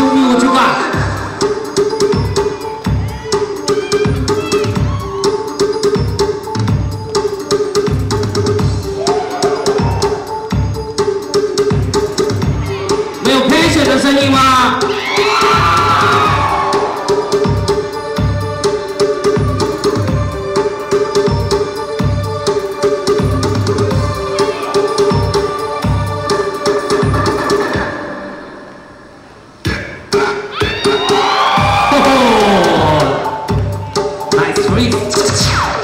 救命我没有喷水的声音吗？Oh! Nice sweep.